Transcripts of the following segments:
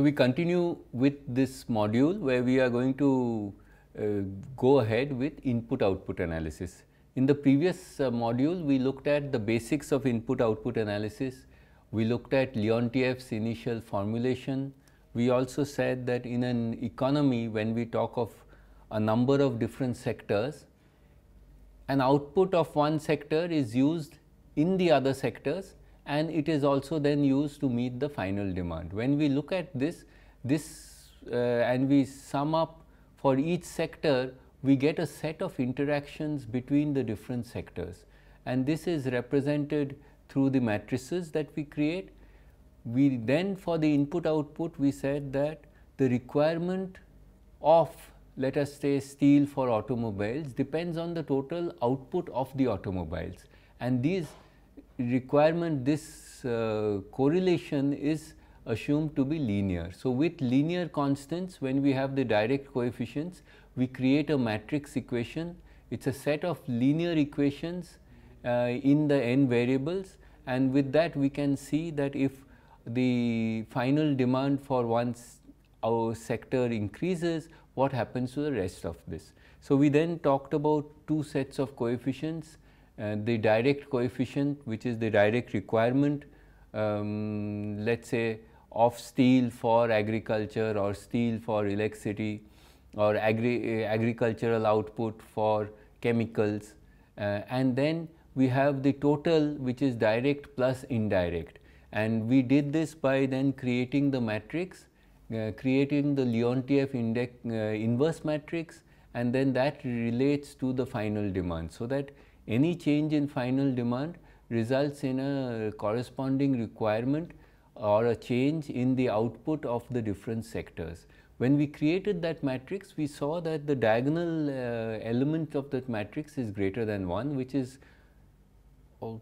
So, we continue with this module where we are going to uh, go ahead with input output analysis. In the previous uh, module, we looked at the basics of input output analysis. We looked at Leontief's initial formulation. We also said that in an economy, when we talk of a number of different sectors, an output of one sector is used in the other sectors and it is also then used to meet the final demand. When we look at this, this uh, and we sum up for each sector, we get a set of interactions between the different sectors and this is represented through the matrices that we create. We then for the input output we said that the requirement of let us say steel for automobiles depends on the total output of the automobiles and these requirement this uh, correlation is assumed to be linear. So, with linear constants when we have the direct coefficients we create a matrix equation it is a set of linear equations uh, in the n variables and with that we can see that if the final demand for one our sector increases what happens to the rest of this. So, we then talked about two sets of coefficients the direct coefficient which is the direct requirement um, let us say of steel for agriculture or steel for electricity or agri uh, agricultural output for chemicals uh, and then we have the total which is direct plus indirect and we did this by then creating the matrix uh, creating the Leontief index uh, inverse matrix and then that relates to the final demand. So, that any change in final demand results in a corresponding requirement or a change in the output of the different sectors. When we created that matrix, we saw that the diagonal uh, element of that matrix is greater than 1, which is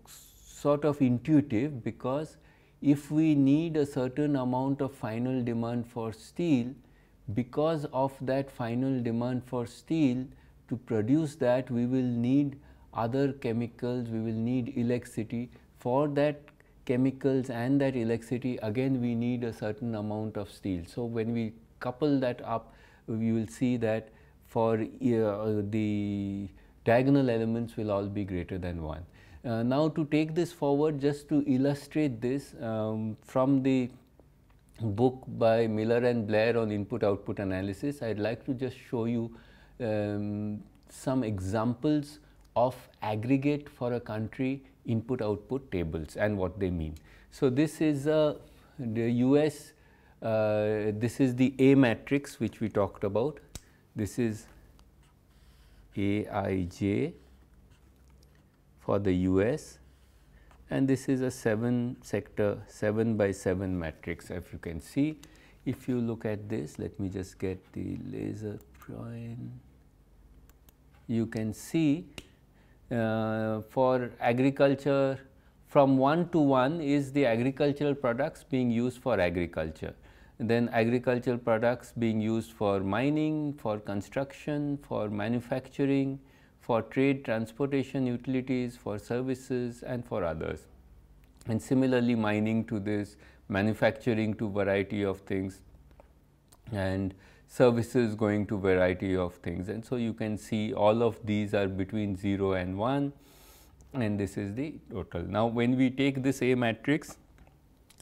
sort of intuitive because if we need a certain amount of final demand for steel, because of that final demand for steel, to produce that we will need other chemicals, we will need electricity. For that chemicals and that electricity again we need a certain amount of steel. So, when we couple that up we will see that for uh, the diagonal elements will all be greater than 1. Uh, now, to take this forward just to illustrate this um, from the book by Miller and Blair on input output analysis, I would like to just show you um, some examples of aggregate for a country input output tables and what they mean. So, this is a the US uh, this is the A matrix which we talked about. This is Aij for the US and this is a 7 sector 7 by 7 matrix if you can see. If you look at this, let me just get the laser point. You can see uh, for agriculture from 1 to 1 is the agricultural products being used for agriculture. Then agricultural products being used for mining, for construction, for manufacturing, for trade, transportation, utilities, for services and for others. And similarly mining to this, manufacturing to variety of things and services going to variety of things and so you can see all of these are between 0 and 1 and this is the total. Now, when we take this A matrix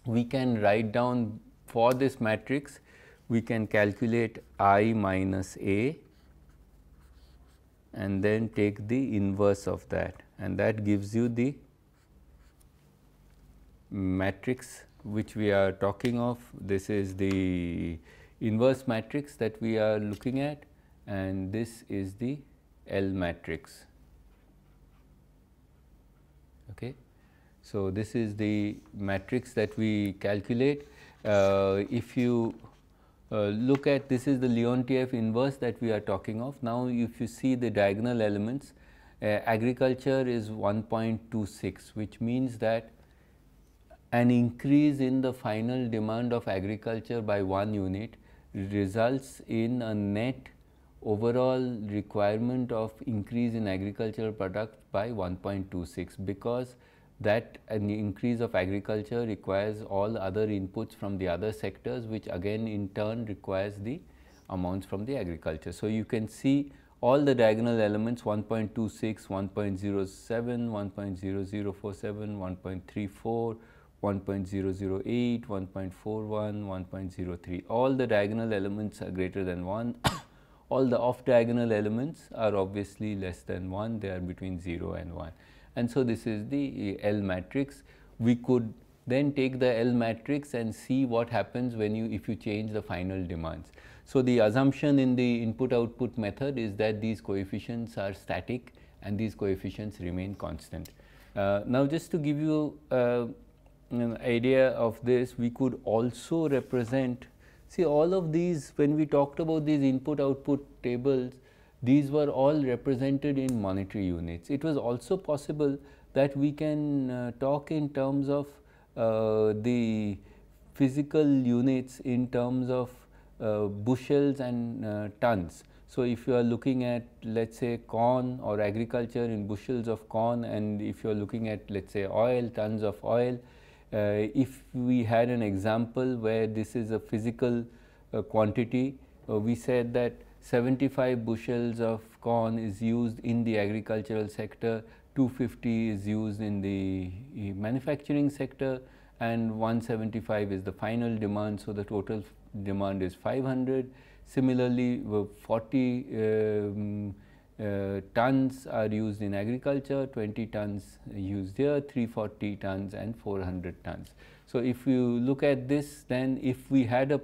we can write down for this matrix we can calculate I minus A and then take the inverse of that and that gives you the matrix which we are talking of. This is the inverse matrix that we are looking at and this is the L matrix. Okay. So, this is the matrix that we calculate. Uh, if you uh, look at this is the Leontief inverse that we are talking of. Now, if you see the diagonal elements, uh, agriculture is 1.26 which means that an increase in the final demand of agriculture by 1 unit results in a net overall requirement of increase in agricultural products by 1.26 because that an increase of agriculture requires all other inputs from the other sectors which again in turn requires the amounts from the agriculture. So, you can see all the diagonal elements 1.26, 1.07, 1.0047, 1.34, 1.008, 1.41, 1.03 all the diagonal elements are greater than 1 all the off diagonal elements are obviously less than 1 they are between 0 and 1 and so this is the L matrix. We could then take the L matrix and see what happens when you if you change the final demands. So the assumption in the input output method is that these coefficients are static and these coefficients remain constant. Uh, now just to give you uh, an idea of this, we could also represent, see all of these when we talked about these input output tables, these were all represented in monetary units. It was also possible that we can uh, talk in terms of uh, the physical units in terms of uh, bushels and uh, tons. So, if you are looking at let us say corn or agriculture in bushels of corn and if you are looking at let us say oil, tons of oil, if we had an example where this is a physical uh, quantity, uh, we said that 75 bushels of corn is used in the agricultural sector, 250 is used in the manufacturing sector and 175 is the final demand. So, the total demand is 500. Similarly, 40 um, uh, tons are used in agriculture, 20 tons used here, 340 tons and 400 tons. So, if you look at this then if we had a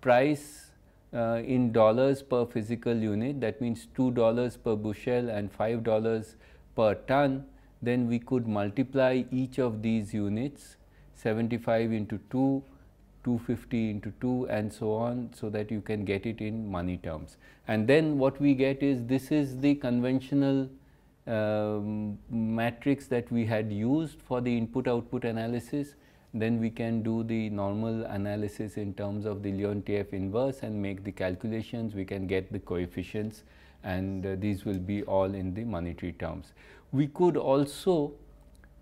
price uh, in dollars per physical unit that means $2 per bushel and $5 per ton then we could multiply each of these units 75 into 2 250 into 2 and so on so that you can get it in money terms. And then what we get is this is the conventional um, matrix that we had used for the input output analysis. Then we can do the normal analysis in terms of the Leontief inverse and make the calculations. We can get the coefficients and uh, these will be all in the monetary terms. We could also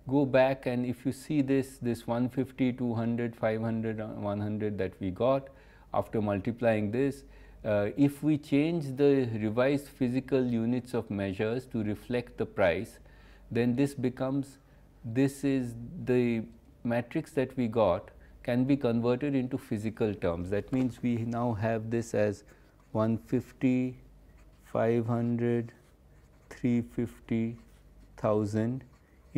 go back and if you see this, this 150, 200, 500, 100 that we got after multiplying this, uh, if we change the revised physical units of measures to reflect the price, then this becomes, this is the matrix that we got can be converted into physical terms. That means, we now have this as 150, 500, 350, 1000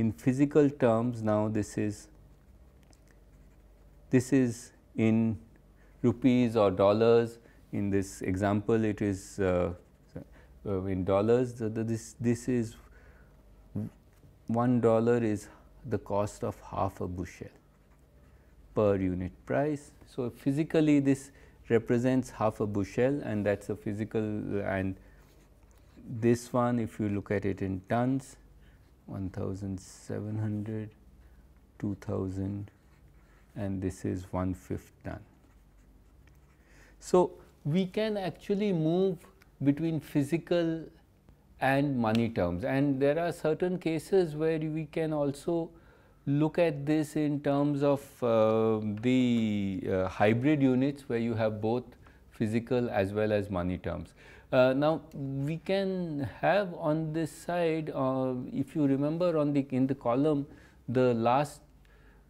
in physical terms now this is this is in rupees or dollars in this example it is uh, uh, in dollars this this is one dollar is the cost of half a bushel per unit price. So, physically this represents half a bushel and that is a physical and this one if you look at it in tons 1700, 2000 and this is one fifth ton. So, we can actually move between physical and money terms and there are certain cases where we can also look at this in terms of uh, the uh, hybrid units where you have both physical as well as money terms. Uh, now, we can have on this side, uh, if you remember on the in the column, the last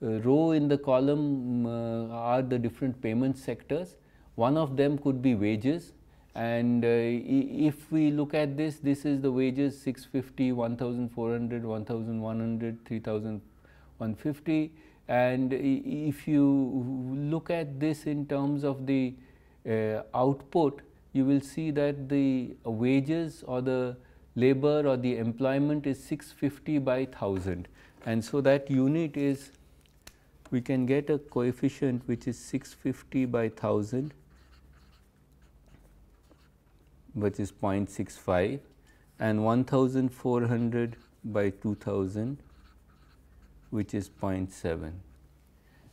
uh, row in the column uh, are the different payment sectors. One of them could be wages and uh, if we look at this, this is the wages 650, 1400, 1100, 3150 and if you look at this in terms of the uh, output, you will see that the wages or the labor or the employment is 650 by 1000 and so that unit is we can get a coefficient which is 650 by 1000 which is 0.65 and 1400 by 2000 which is 0.7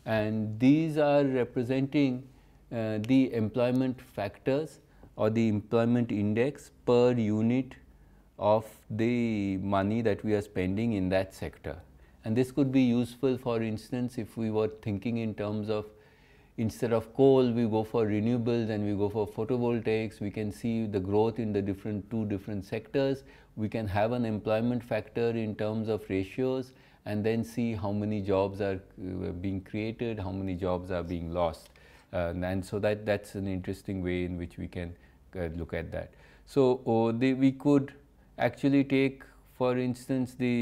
and these are representing uh, the employment factors or the employment index per unit of the money that we are spending in that sector. And this could be useful for instance if we were thinking in terms of instead of coal we go for renewables and we go for photovoltaics. We can see the growth in the different two different sectors. We can have an employment factor in terms of ratios and then see how many jobs are uh, being created how many jobs are being lost. Uh, and so that that's an interesting way in which we can look at that so the, we could actually take for instance the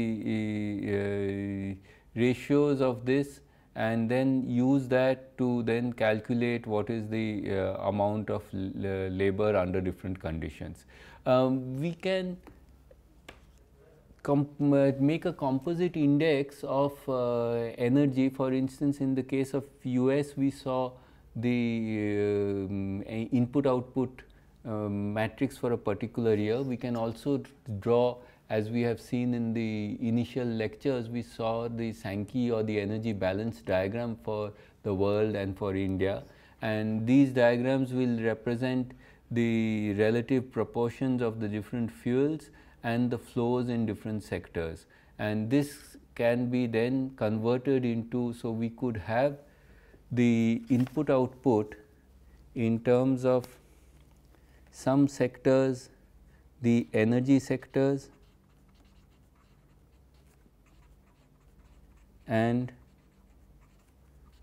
uh, ratios of this and then use that to then calculate what is the uh, amount of labor under different conditions. Um, we can uh, make a composite index of uh, energy for instance in the case of US we saw the um, input output um, matrix for a particular year. We can also draw as we have seen in the initial lectures, we saw the Sankey or the energy balance diagram for the world and for India. And these diagrams will represent the relative proportions of the different fuels and the flows in different sectors. And this can be then converted into, so we could have the input output in terms of some sectors, the energy sectors and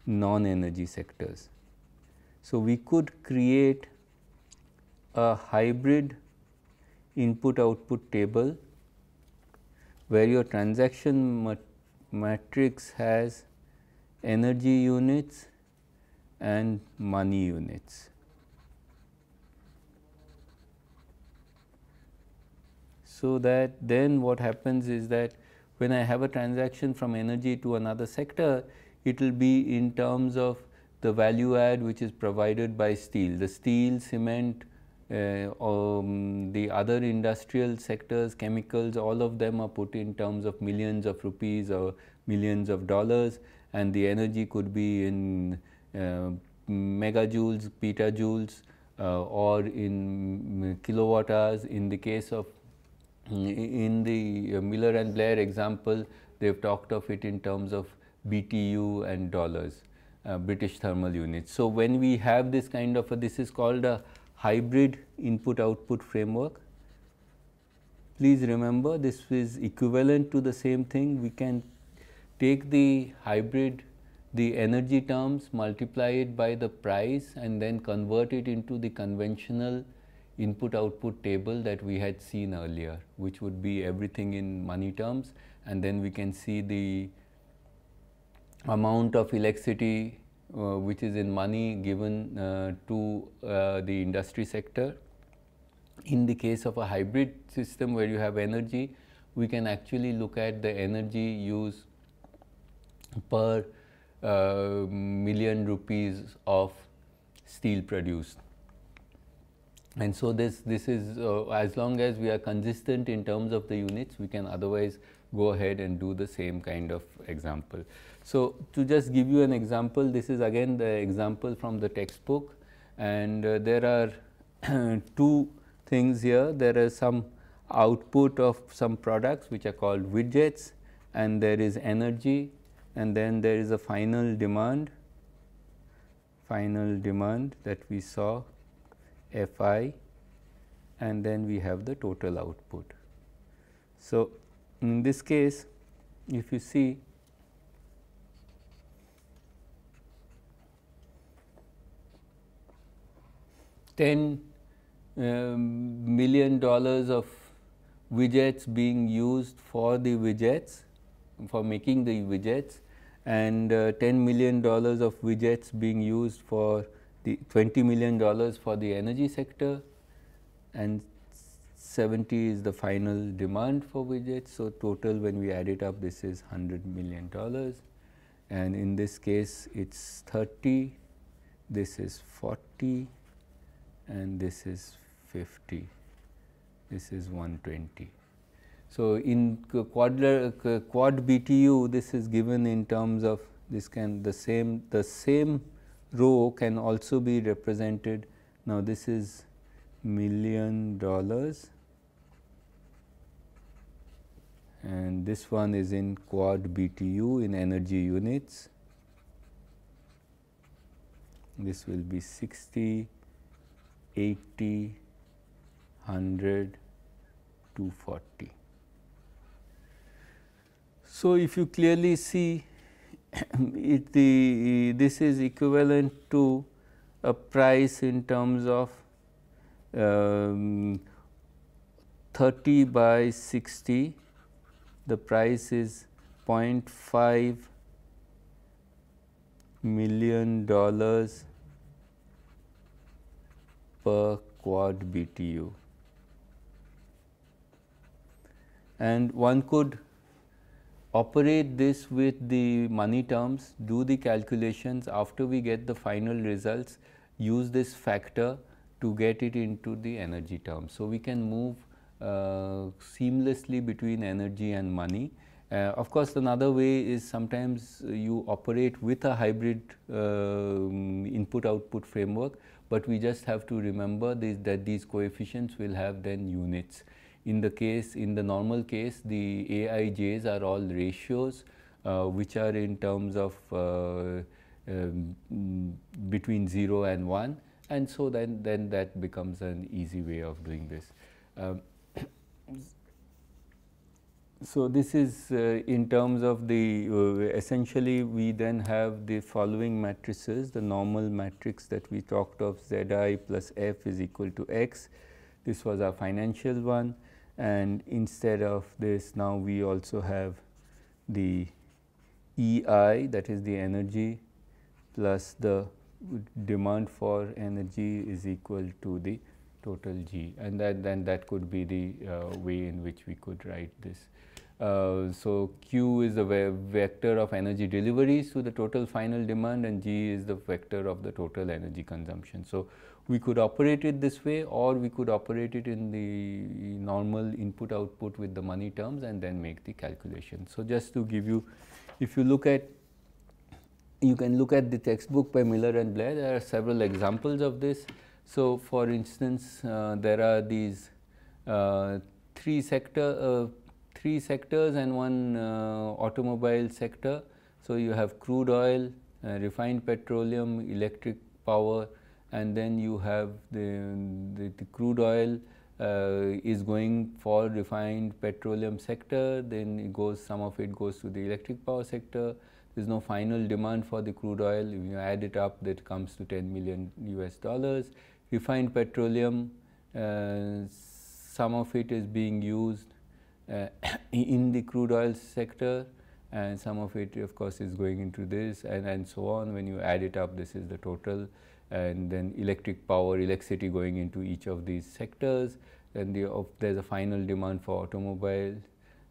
non-energy sectors. So, we could create a hybrid input output table where your transaction mat matrix has energy units and money units. So, that then what happens is that when I have a transaction from energy to another sector, it will be in terms of the value add which is provided by steel. The steel, cement, uh, um, the other industrial sectors, chemicals, all of them are put in terms of millions of rupees or millions of dollars and the energy could be in uh, megajoules, petajoules uh, or in kilowatt hours. In the case of in the uh, Miller and Blair example, they have talked of it in terms of BTU and dollars, uh, British thermal units. So, when we have this kind of a, this is called a hybrid input output framework. Please remember this is equivalent to the same thing. We can take the hybrid, the energy terms, multiply it by the price and then convert it into the conventional input output table that we had seen earlier which would be everything in money terms and then we can see the amount of electricity uh, which is in money given uh, to uh, the industry sector. In the case of a hybrid system where you have energy, we can actually look at the energy use per uh, million rupees of steel produced and so this this is uh, as long as we are consistent in terms of the units we can otherwise go ahead and do the same kind of example. So, to just give you an example this is again the example from the textbook. And uh, there are two things here. There is some output of some products which are called widgets and there is energy and then there is a final demand final demand that we saw f i and then we have the total output. So, in this case if you see ten um, million dollars of widgets being used for the widgets for making the widgets and uh, 10 million dollars of widgets being used for the 20 million dollars for the energy sector and 70 is the final demand for widgets. So, total when we add it up this is 100 million dollars and in this case it is 30, this is 40 and this is 50, this is 120. So, in quad, quad BTU this is given in terms of this can the same the same row can also be represented. Now, this is million dollars and this one is in quad BTU in energy units. This will be 60, 80, 100, 240. So, if you clearly see it the this is equivalent to a price in terms of um, 30 by 60 the price is 0.5 million dollars per quad BTU. And one could operate this with the money terms, do the calculations after we get the final results, use this factor to get it into the energy terms. So, we can move uh, seamlessly between energy and money. Uh, of course, another way is sometimes you operate with a hybrid uh, input output framework, but we just have to remember this, that these coefficients will have then units. In the case, in the normal case, the AIJs are all ratios uh, which are in terms of uh, um, between 0 and 1 and so then, then that becomes an easy way of doing this. Um, so, this is uh, in terms of the uh, essentially we then have the following matrices the normal matrix that we talked of z i plus f is equal to x. This was our financial one and instead of this now we also have the E i that is the energy plus the demand for energy is equal to the total G and that then that could be the uh, way in which we could write this. Uh, so, Q is the vector of energy deliveries to the total final demand and G is the vector of the total energy consumption. So, we could operate it this way or we could operate it in the normal input output with the money terms and then make the calculation. So, just to give you if you look at you can look at the textbook by Miller and Blair there are several examples of this. So, for instance, uh, there are these uh, three sector uh, three sectors and one uh, automobile sector. So, you have crude oil, uh, refined petroleum, electric power and then you have the, the, the crude oil uh, is going for refined petroleum sector, then it goes some of it goes to the electric power sector. There is no final demand for the crude oil. If you add it up, that comes to 10 million US dollars. Refined petroleum, uh, some of it is being used uh, in the crude oil sector and some of it of course is going into this and, and so on. When you add it up, this is the total and then electric power, electricity going into each of these sectors. Then the, there's a final demand for automobiles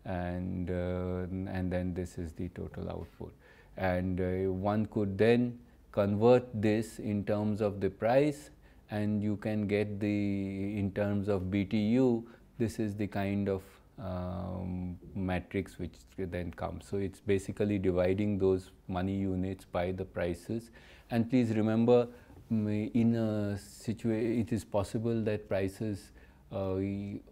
and, uh, and then this is the total output. And uh, one could then convert this in terms of the price and you can get the in terms of BTU this is the kind of um, matrix which then comes. So, it is basically dividing those money units by the prices and please remember in a situation it is possible that prices uh,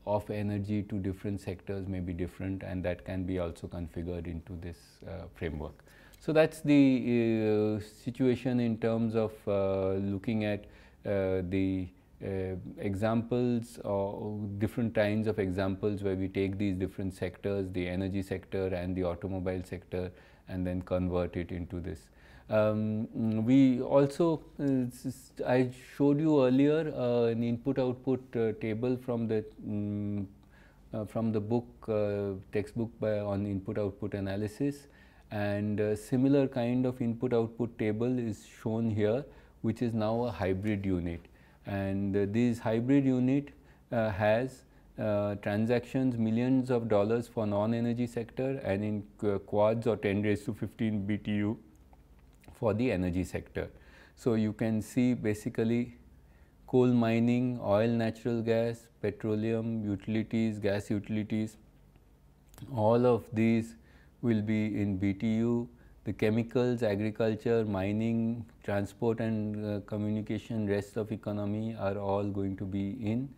of energy to different sectors may be different and that can be also configured into this uh, framework. So, that is the uh, situation in terms of uh, looking at uh, the uh, examples or different kinds of examples where we take these different sectors the energy sector and the automobile sector and then convert it into this. Um, we also, uh, I showed you earlier uh, an input output uh, table from the um, from the book textbook by on input output analysis. And similar kind of input output table is shown here which is now a hybrid unit. And this hybrid unit has uh, transactions millions of dollars for non-energy sector and in quads or 10 raised to 15 BTU for the energy sector. So, you can see basically coal mining, oil, natural gas, petroleum, utilities, gas utilities, all of these will be in BTU. The chemicals, agriculture, mining, transport and uh, communication, rest of economy are all going to be in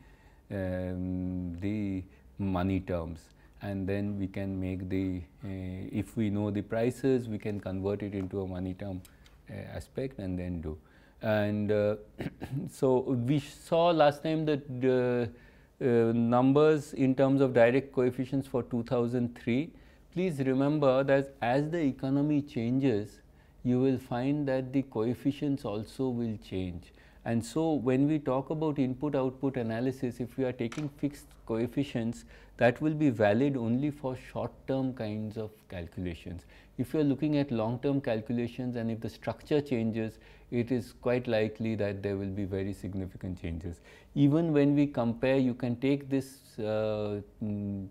um, the money terms. And then we can make the, uh, if we know the prices, we can convert it into a money term uh, aspect and then do. And uh, so we saw last time that the uh, numbers in terms of direct coefficients for 2003. Please remember that as the economy changes, you will find that the coefficients also will change. And so, when we talk about input output analysis, if we are taking fixed coefficients, that will be valid only for short term kinds of calculations. If you are looking at long term calculations and if the structure changes, it is quite likely that there will be very significant changes. Even when we compare, you can take this uh, mm,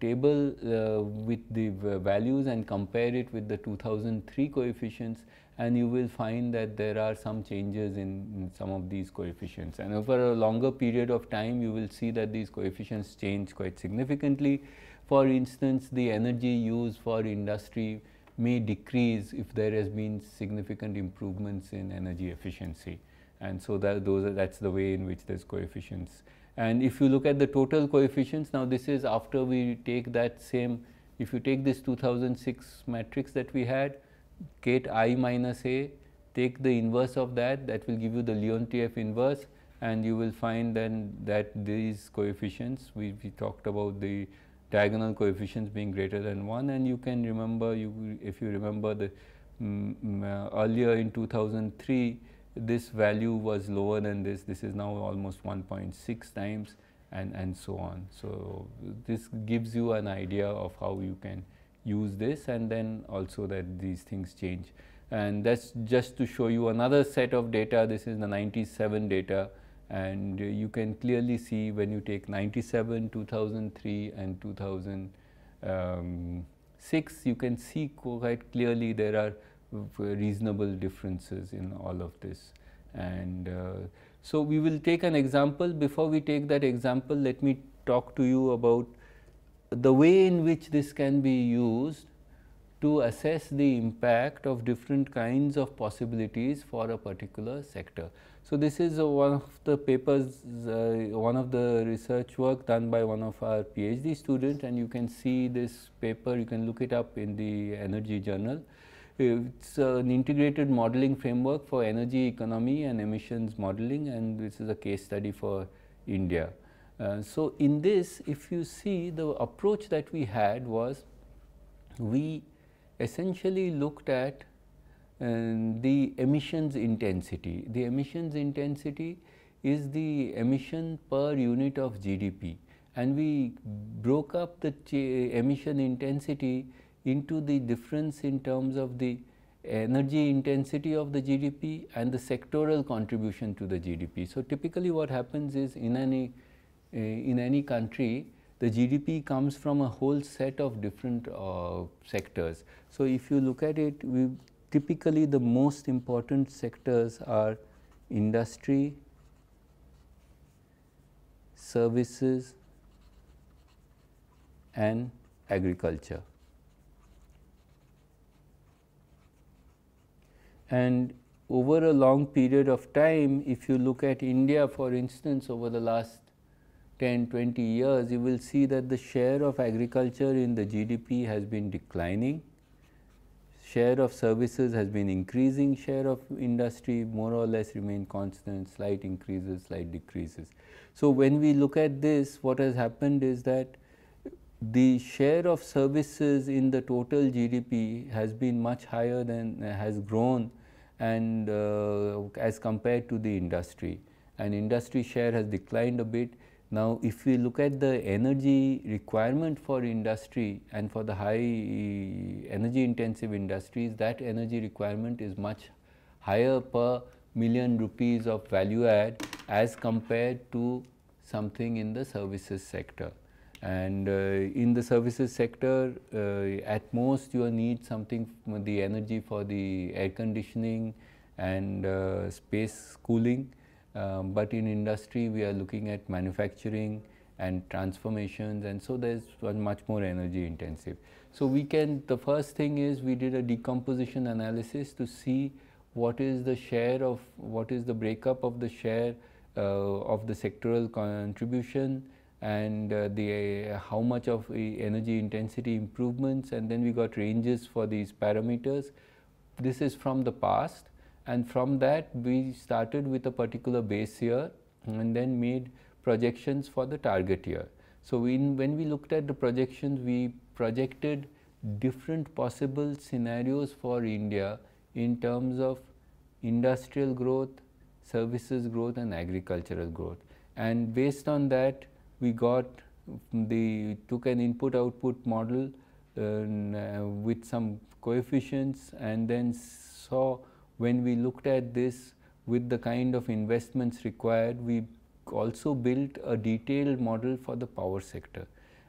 table uh, with the values and compare it with the 2003 coefficients and you will find that there are some changes in, in, some of these coefficients and over a longer period of time you will see that these coefficients change quite significantly. For instance, the energy used for industry may decrease if there has been significant improvements in energy efficiency and so that those are, that's the way in which these coefficients and if you look at the total coefficients, now this is after we take that same, if you take this 2006 matrix that we had, Kate i minus a, take the inverse of that, that will give you the Leontief inverse and you will find then that these coefficients, we, we talked about the diagonal coefficients being greater than 1 and you can remember, you if you remember the um, uh, earlier in 2003, this value was lower than this, this is now almost 1.6 times and, and so on. So, this gives you an idea of how you can use this and then also that these things change. And that is just to show you another set of data, this is the 97 data and you can clearly see when you take 97, 2003 and 2006, um, you can see quite clearly there are reasonable differences in all of this. And uh, so, we will take an example. Before we take that example, let me talk to you about the way in which this can be used to assess the impact of different kinds of possibilities for a particular sector. So, this is one of the papers, uh, one of the research work done by one of our PhD students and you can see this paper, you can look it up in the energy journal. It's an integrated modeling framework for energy economy and emissions modeling and this is a case study for India. Uh, so, in this if you see the approach that we had was we essentially looked at uh, the emissions intensity. The emissions intensity is the emission per unit of GDP and we broke up the emission intensity into the difference in terms of the energy intensity of the GDP and the sectoral contribution to the GDP. So, typically what happens is in any uh, in any country the GDP comes from a whole set of different uh, sectors. So, if you look at it we typically the most important sectors are industry, services and agriculture. And over a long period of time, if you look at India for instance over the last 10, 20 years, you will see that the share of agriculture in the GDP has been declining, share of services has been increasing, share of industry more or less remain constant, slight increases, slight decreases. So, when we look at this, what has happened is that the share of services in the total GDP has been much higher than has grown and uh, as compared to the industry and industry share has declined a bit. Now, if we look at the energy requirement for industry and for the high energy intensive industries, that energy requirement is much higher per million rupees of value add as compared to something in the services sector. And uh, in the services sector, uh, at most you need something the energy for the air conditioning and uh, space cooling. Um, but in industry, we are looking at manufacturing and transformations and so there's much more energy intensive. So we can, the first thing is we did a decomposition analysis to see what is the share of, what is the breakup of the share uh, of the sectoral contribution and uh, the uh, how much of energy intensity improvements and then we got ranges for these parameters. This is from the past and from that we started with a particular base year and then made projections for the target year. So, in, when we looked at the projections we projected different possible scenarios for India in terms of industrial growth, services growth and agricultural growth and based on that we got the took an input output model uh, with some coefficients and then saw when we looked at this with the kind of investments required we also built a detailed model for the power sector.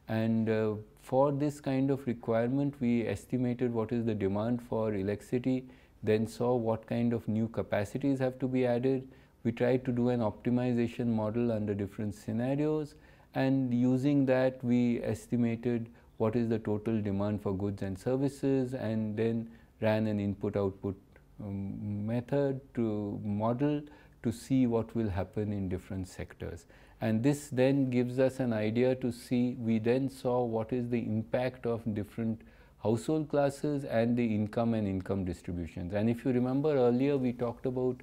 And uh, for this kind of requirement we estimated what is the demand for electricity then saw what kind of new capacities have to be added. We tried to do an optimization model under different scenarios and using that we estimated what is the total demand for goods and services and then ran an input output um, method to model to see what will happen in different sectors. And this then gives us an idea to see, we then saw what is the impact of different household classes and the income and income distributions. And if you remember earlier, we talked about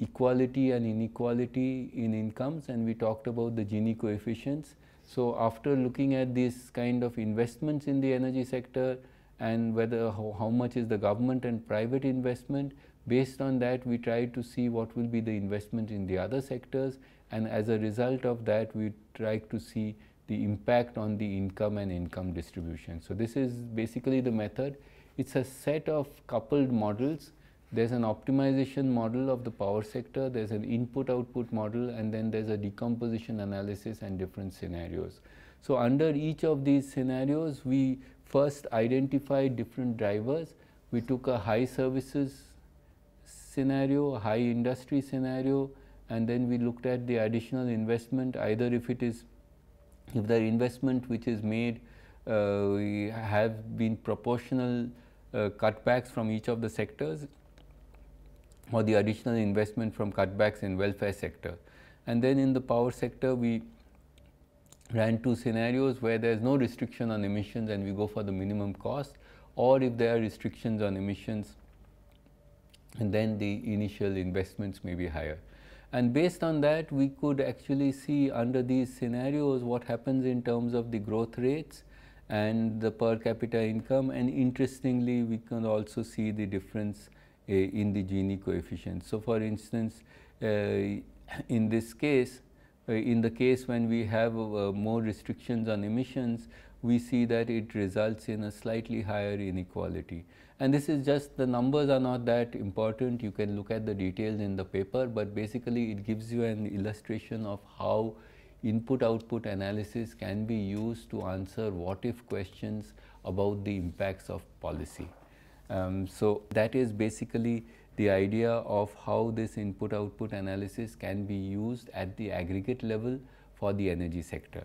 equality and inequality in incomes and we talked about the Gini coefficients. So, after looking at this kind of investments in the energy sector and whether how, how, much is the government and private investment, based on that we tried to see what will be the investment in the other sectors and as a result of that we tried to see the impact on the income and income distribution. So, this is basically the method. It is a set of coupled models there is an optimization model of the power sector, there is an input output model and then there is a decomposition analysis and different scenarios. So, under each of these scenarios we first identified different drivers. We took a high services scenario, high industry scenario and then we looked at the additional investment either if it is if the investment which is made uh, have been proportional uh, cutbacks from each of the sectors or the additional investment from cutbacks in welfare sector. And then in the power sector, we ran two scenarios where there is no restriction on emissions and we go for the minimum cost or if there are restrictions on emissions and then the initial investments may be higher. And based on that, we could actually see under these scenarios what happens in terms of the growth rates and the per capita income and interestingly, we can also see the difference in the Gini coefficient. So, for instance, uh, in this case, uh, in the case when we have more restrictions on emissions, we see that it results in a slightly higher inequality. And this is just the numbers are not that important. You can look at the details in the paper, but basically it gives you an illustration of how input output analysis can be used to answer what if questions about the impacts of policy. Um, so, that is basically the idea of how this input output analysis can be used at the aggregate level for the energy sector.